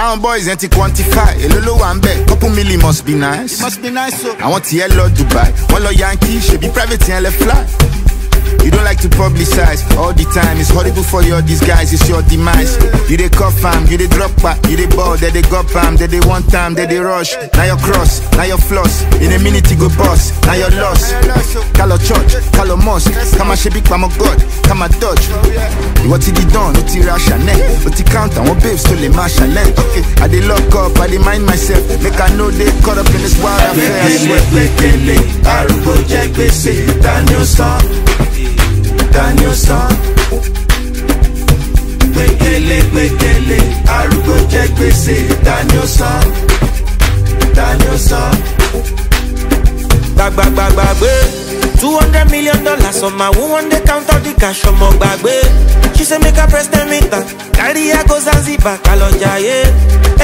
àwọn boys yẹn ti quantify èló ló wà ń bẹ̀ couple million must be nice. it must be nice o. àwọn tiẹ̀ lọ dubai wọ́n lọ yankee ṣèbí private yẹn lẹ fly. You to publicize all the time. It's horrible for your disguise, it's your demise. You they cuff fam, you they drop back, you they ball, then they go pam, then they one time, then they rush. Now your cross, now your floss. In a minute you go boss, now your loss. Call church, call a mosque. Come on, shebi, come on God, come on dodge. What he done? What he Chanel? What he count? I want babes to le Chanel. Okay, I they lock up, I they mind myself. Make I know they caught up in this wild affair. gbẹ̀gẹ̀lẹ̀ gbẹ̀gẹ̀lẹ̀ arúgbó jẹ́ gbèsè daniel san daniel san gbẹ̀gẹ̀lẹ̀ gbẹ̀gẹ̀lẹ̀ arúgbó jẹ́ gbèsè. Daniel san daniel san. gbàgbàgbàgbé two hundred million dollars my who one dey count all the cash ọmọ gbàgbé she say make i press ten meter. Carry her go zanzibar kalọ jayé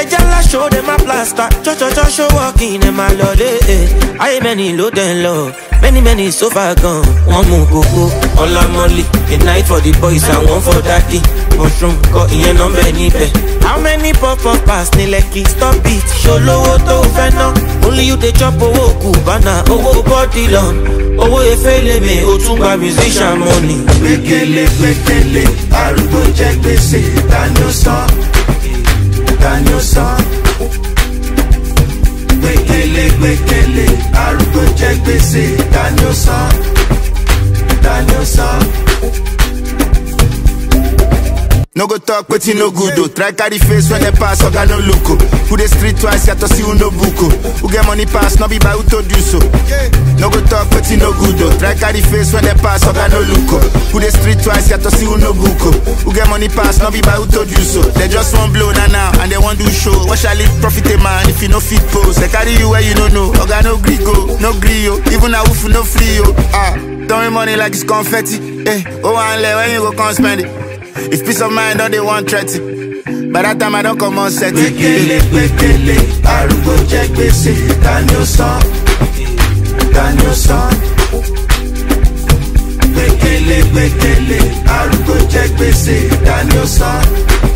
ẹja ńlá show dem a plaster. Chọchọchọ show working dem a lọlé eh. ayé mẹ́ni ló dẹ̀ ń lọ many many so far gan wọ́n mú kókó ọlámọ́lì a night for the boys and one for daddy. Mushroom kọ ìyẹn nọ́mbẹ̀ níbẹ̀. how many pop up pass ní lẹ́kì stop it. Ṣolówó tó fẹ́ ná? Only you dey chop owó kùbánà owó bọ́dì lọ owó efélèmí o tún gba musician money. gbẹ̀gẹ̀lẹ̀ gbẹ̀gẹ̀lẹ̀ arúgbó jẹ́ gbèsè gbẹ̀gẹ̀lẹ̀ gbẹ̀gẹ̀lẹ̀ arúgbó jẹ́ gbèsè daniel san No go talk wetin no good o. Try carry face when they pass, oga no look o. Who dey street twice, yàtọ̀ sí who no book o. Who get money pass, no be by who to so. No go talk wetin no good. Try carry face when they pass, oga no look o. Who dey street twice, yàtọ̀ sí who no book o. Who get money pass, no be by who to so. They just wan blow now and they wan do show. What shall it profit a man if you no fit pose? They carry you where you no know. Oga no gree go, no gree o. Even na woof no free o. Ah, throwing money like it's confetti. Eh, oh one leg when you go come spend it. If peace of mind don't they want threaten By that time I don't come on set gbẹ̀gẹ̀lẹ̀ gbẹ̀gẹ̀lẹ̀ arúgbó jẹ́ gbèsè. Daniel san daniel san. gbẹ̀gẹ̀lẹ̀ gbẹ̀gẹ̀lẹ̀ arúgbó jẹ́ gbèsè. Daniel san daniel san.